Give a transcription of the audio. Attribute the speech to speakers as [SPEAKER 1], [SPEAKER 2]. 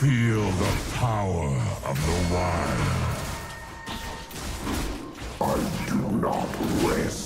[SPEAKER 1] Feel the power of the wild.
[SPEAKER 2] I do not rest.